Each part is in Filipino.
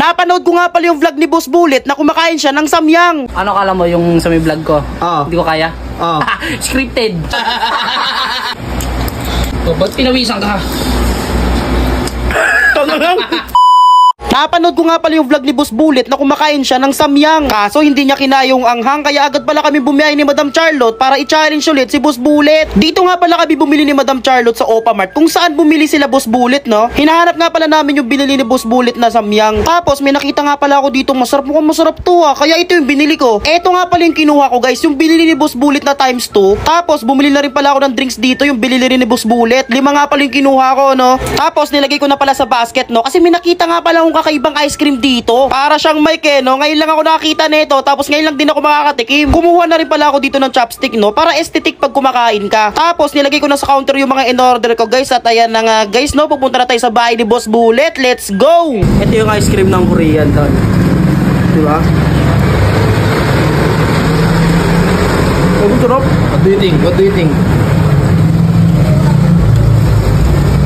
Napanood ko nga pala yung vlog ni Boss Bullet na kumakain siya ng samyang. Ano kala mo yung sa may vlog ko? Oo. Hindi ko kaya? Oo. Scripted. oh, ba't pinawisan ka? Napanood ko nga pala yung vlog ni Boss Bullet na kumakain siya ng samyang. Kaso hindi niya kinayong anghang kaya agad pala kami bumiyay ni Madam Charlotte para i-challenge ulit si Boss Bullet. Dito nga pala kami bumili ni Madam Charlotte sa Opa Mart kung saan bumili sila Boss Bullet no. Hinahanap nga pala namin yung binili ni Boss Bullet na samyang. Tapos may nakita nga pala ako dito masarap mukhang masarap to ah. Kaya ito yung binili ko. Eto nga pala yung kinuha ko guys yung binili ni Boss Bullet na times 2. Tapos bumili na rin pala ako ng drinks dito yung binili rin ni Boss Bullet. Lima nga pala yung kinuha ko no. Tapos nilagay ko na pala sa basket no kasi may nakita nga pala akong kakaibang ice cream dito. Para siyang may no. Ngayon lang ako nakakita nito tapos ngayon lang din ako makakatikim. Kumuha na rin pala ako dito ng chopstick no para aesthetic pag kumakain ka. Tapos nilagay ko na sa counter yung mga in-order ko guys at ayan na nga guys no pupunta na tayo sa bahay ni Boss Bullet. Let's go! Ito yung ice cream ng Korean tol. Diba? Ang sarap. What do you think? What do you think?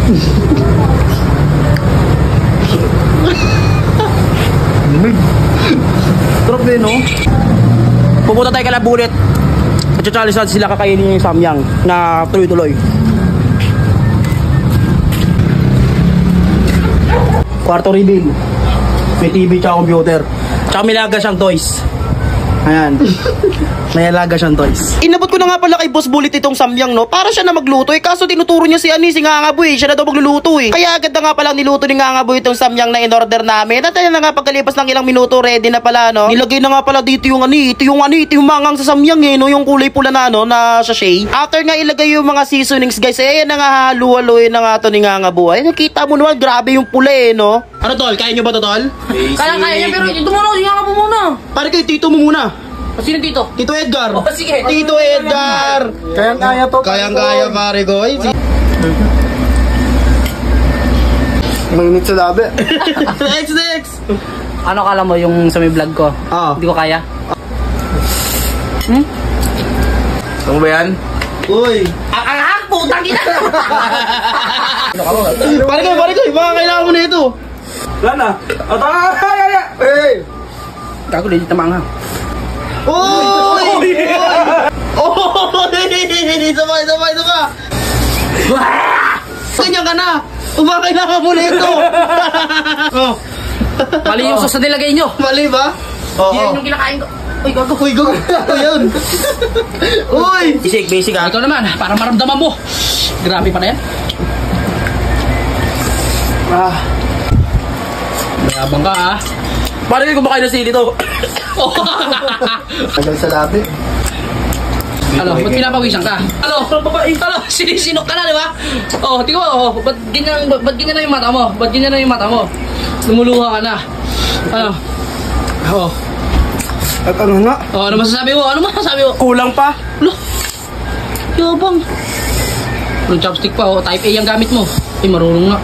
din, no? Pupunta tayo kala Bullet. At challenge natin sila kakainin yung samyang na tuloy-tuloy. Kwarto reveal. May TV tsaka computer. Tsaka may laga siyang toys. Ayan. May alaga siyang toys. Inabot ko na nga pala kay Boss Bullet itong samyang, no? Para siya na magluto eh. Kaso tinuturo niya si Ani, si Ngangaboy. Siya na daw magluluto eh. Kaya agad na nga pala niluto ni Ngangaboy itong samyang na in-order namin. At ayun na nga pagkalipas ng ilang minuto, ready na pala, no? Nilagay na nga pala dito yung ani. Ito yung ani, ito yung mangang sa samyang eh, no? Yung kulay pula na, no? Na sachet. After nga ilagay yung mga seasonings, guys, eh, ayan na nga haluhaluin na nga to ni Ngangaboy. Ay, nakita mo naman, grabe yung pula eh, no? Ano tol? Kaya nyo ba to, tol? Kaya kaya niya pero ito muna, hindi nga po muna. Pare kayo, tito mo muna. Sino dito? Tito Edgar. Oh, sige. Tito Edgar. Kayang-kaya to. Kayang-kaya pare ko. Ay, Mainit sa labi. next, next. Ano kala mo yung sa may vlog ko? Oo. Hindi ko kaya? Ano ba yan? Uy. Ang ang putang ina! Pare ko, pare ko. Baka kailangan mo na ito. Wala na. At ay, ay, ay. Gago, legit na mga. Uy! Uy! Uy! Sabay, sabay, sabay. Ganyan ka na. Baka kailangan mo na ito. oh. Mali yung sauce na nilagay nyo. Mali ba? Oo. Yan yung kinakain ko. Uy, gago. Uy, go. Ito yun. Uy! Basic, basic ah. Ikaw naman, para maramdaman mo. Grabe pa na yan. Ah. Mayabang ka ah. Pare ko kumakain na sili to. Tagal sa labi. Ano, ba't pinapawisan ka? Ano, ano, sinisinok ka na, di ba? Oh, tingnan mo, oh, ba't ganyan, ba't, ba't ganyan na yung mata mo? Ba't ganyan na yung mata mo? Lumuluha ka na. Ano? Oh, At ano nga? oh, ano masasabi mo? Ano masasabi mo? Kulang pa. Lo, yabang. Yung chopstick pa, oh, type A yung gamit mo. Eh, marunong nga.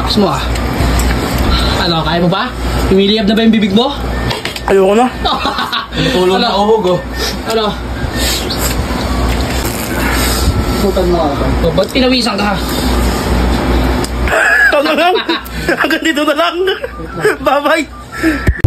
Lakas mo ah. Ano, kaya mo ba? Humiliyab na ba yung bibig mo? Ayoko na. Tulong na uhog, oh. Ano? Putan mo ako. Oh, ba't pinawisan ka? Ito na lang. Hanggang dito na lang. Bye-bye.